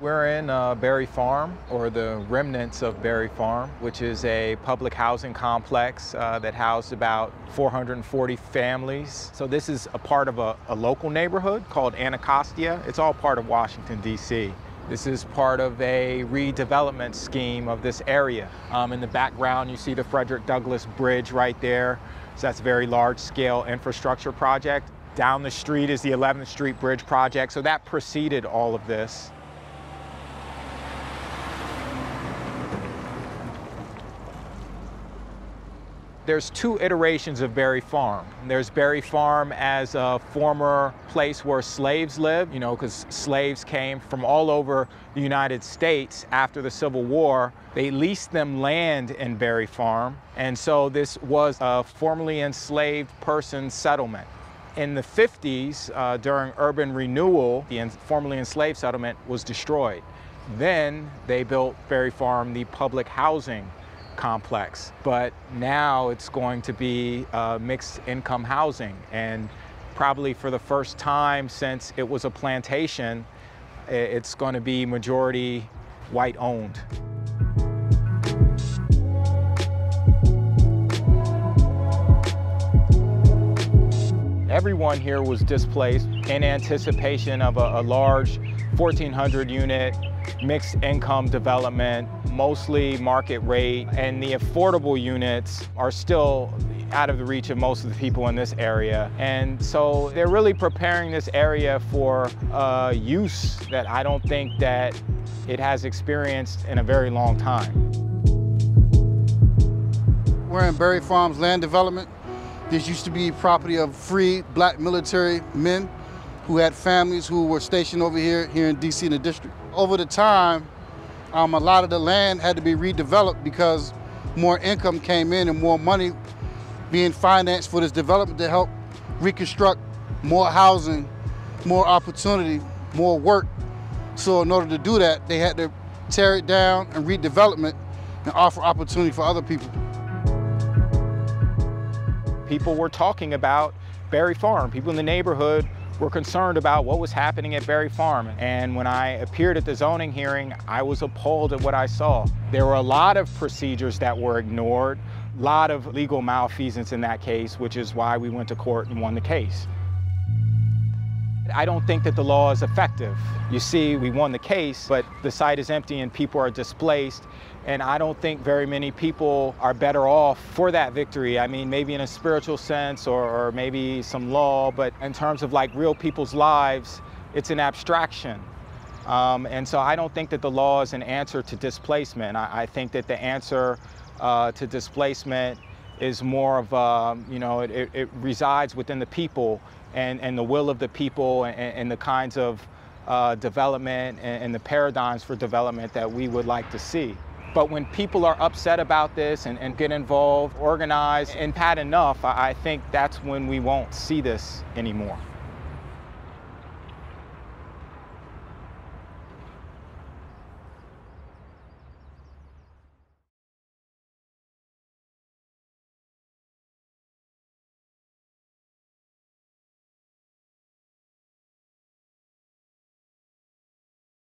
We're in uh, Barry Farm, or the remnants of Barry Farm, which is a public housing complex uh, that housed about 440 families. So this is a part of a, a local neighborhood called Anacostia. It's all part of Washington, D.C. This is part of a redevelopment scheme of this area. Um, in the background, you see the Frederick Douglass Bridge right there. So that's a very large scale infrastructure project. Down the street is the 11th Street Bridge project. So that preceded all of this. There's two iterations of Barry Farm. There's Barry Farm as a former place where slaves lived, you know, because slaves came from all over the United States after the Civil War. They leased them land in Barry Farm, and so this was a formerly enslaved person settlement. In the 50s, uh, during urban renewal, the formerly enslaved settlement was destroyed. Then they built Barry Farm, the public housing complex. But now it's going to be uh, mixed income housing. And probably for the first time since it was a plantation, it's going to be majority white owned. Everyone here was displaced in anticipation of a, a large 1,400 unit mixed income development, mostly market rate, and the affordable units are still out of the reach of most of the people in this area. And so they're really preparing this area for use that I don't think that it has experienced in a very long time. We're in Barry Farms land development. This used to be property of free black military men who had families who were stationed over here, here in DC in the district. Over the time, um, a lot of the land had to be redeveloped because more income came in and more money being financed for this development to help reconstruct more housing, more opportunity, more work. So in order to do that, they had to tear it down and redevelopment and offer opportunity for other people. People were talking about Barry Farm. People in the neighborhood were concerned about what was happening at Barry Farm. And when I appeared at the zoning hearing, I was appalled at what I saw. There were a lot of procedures that were ignored, a lot of legal malfeasance in that case, which is why we went to court and won the case. I don't think that the law is effective. You see, we won the case, but the site is empty and people are displaced. And I don't think very many people are better off for that victory. I mean, maybe in a spiritual sense or, or maybe some law, but in terms of like real people's lives, it's an abstraction. Um, and so I don't think that the law is an answer to displacement. I, I think that the answer uh, to displacement is more of, um, you know, it, it, resides within the people and, and the will of the people and, and the kinds of uh, development and, and, the paradigms for development that we would like to see. But when people are upset about this and, and get involved, organize, and had enough, I, I think that's when we won't see this anymore.